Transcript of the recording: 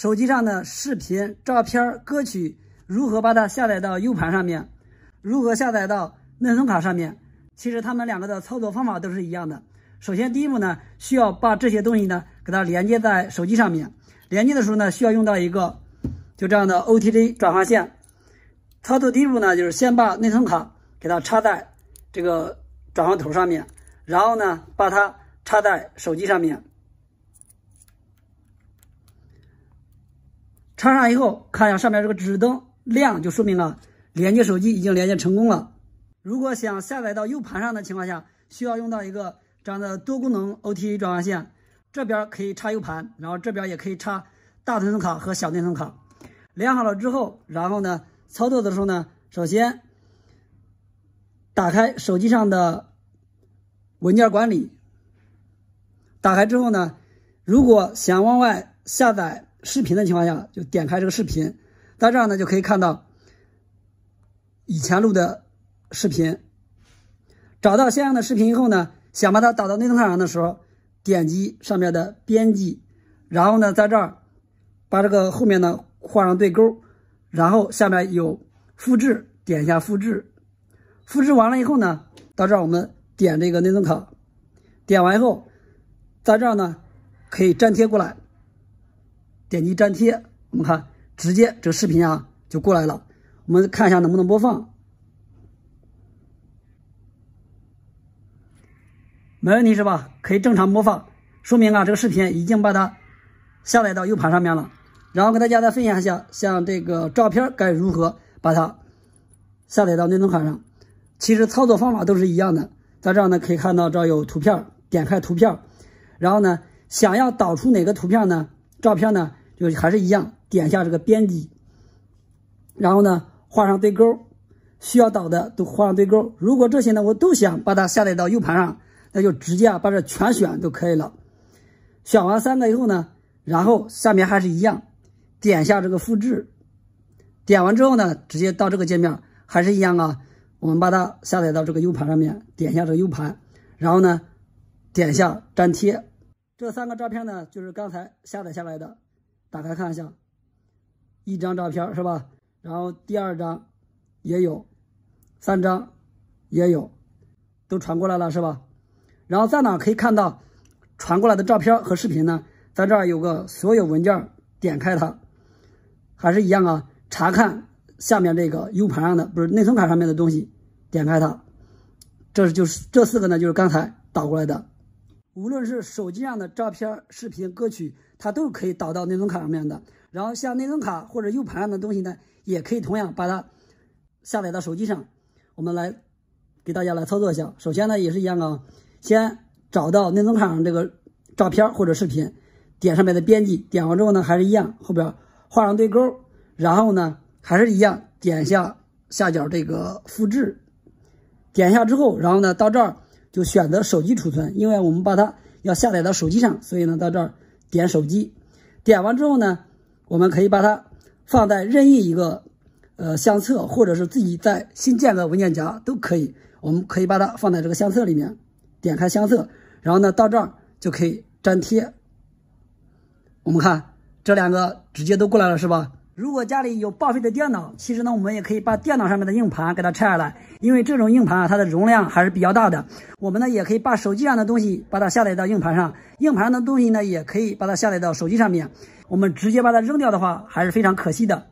手机上的视频、照片、歌曲如何把它下载到 U 盘上面，如何下载到内存卡上面。其实他们两个的操作方法都是一样的。首先，第一步呢，需要把这些东西呢给它连接在手机上面。连接的时候呢，需要用到一个就这样的 OTG 转换线。操作第一步呢，就是先把内存卡给它插在这个转换头上面，然后呢，把它插在手机上面。插上以后，看一下上面这个指示灯亮，就说明了连接手机已经连接成功了。如果想下载到 U 盘上的情况下，需要用到一个这样的多功能 OTA 转换线，这边可以插 U 盘，然后这边也可以插大内存卡和小内存卡。连好了之后，然后呢，操作的时候呢，首先打开手机上的文件管理，打开之后呢，如果想往外下载。视频的情况下，就点开这个视频，在这儿呢就可以看到以前录的视频。找到相应的视频以后呢，想把它导到内存卡上的时候，点击上面的编辑，然后呢在这儿把这个后面呢画上对勾，然后下面有复制，点一下复制。复制完了以后呢，到这儿我们点这个内存卡，点完以后，在这儿呢可以粘贴过来。点击粘贴，我们看，直接这个视频啊就过来了。我们看一下能不能播放，没问题是吧？可以正常播放，说明啊这个视频已经把它下载到 U 盘上面了。然后给大家再分享一下，像这个照片该如何把它下载到内存卡上。其实操作方法都是一样的，在这儿呢可以看到这儿有图片，点开图片，然后呢想要导出哪个图片呢？照片呢？就还是一样，点一下这个编辑，然后呢画上对勾，需要导的都画上对勾。如果这些呢我都想把它下载到 U 盘上，那就直接啊把这全选就可以了。选完三个以后呢，然后下面还是一样，点一下这个复制，点完之后呢，直接到这个界面还是一样啊。我们把它下载到这个 U 盘上面，点一下这个 U 盘，然后呢点一下粘贴。这三个照片呢就是刚才下载下来的。打开看一下，一张照片是吧？然后第二张也有，三张也有，都传过来了是吧？然后在哪可以看到传过来的照片和视频呢？在这儿有个所有文件，点开它，还是一样啊？查看下面这个 U 盘上的不是内存卡上面的东西，点开它，这就是这四个呢，就是刚才导过来的。无论是手机上的照片、视频、歌曲，它都可以导到内存卡上面的。然后像内存卡或者 U 盘上的东西呢，也可以同样把它下载到手机上。我们来给大家来操作一下。首先呢，也是一样啊，先找到内存卡上这个照片或者视频，点上面的编辑，点完之后呢，还是一样，后边画上对勾，然后呢，还是一样，点一下下角这个复制，点一下之后，然后呢，到这儿。就选择手机储存，因为我们把它要下载到手机上，所以呢，到这儿点手机，点完之后呢，我们可以把它放在任意一个呃相册，或者是自己在新建个文件夹都可以。我们可以把它放在这个相册里面，点开相册，然后呢，到这儿就可以粘贴。我们看这两个直接都过来了，是吧？如果家里有报废的电脑，其实呢，我们也可以把电脑上面的硬盘给它拆下来，因为这种硬盘啊，它的容量还是比较大的。我们呢，也可以把手机上的东西把它下载到硬盘上，硬盘上的东西呢，也可以把它下载到手机上面。我们直接把它扔掉的话，还是非常可惜的。